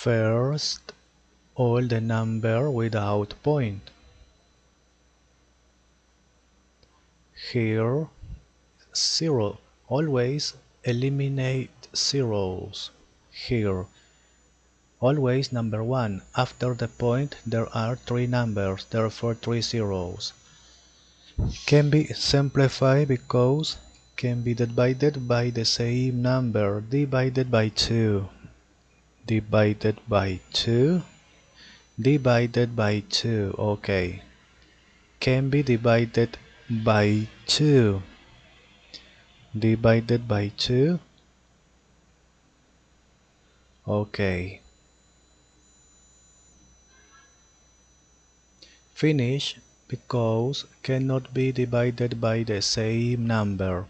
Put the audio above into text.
First, all the number without point. Here, 0. Always eliminate zeros. Here, always number 1. After the point there are three numbers, therefore three zeros. Can be simplified because can be divided by the same number divided by 2 divided by 2 divided by 2 okay. Can be divided by 2 divided by 2 okay. Finish because cannot be divided by the same number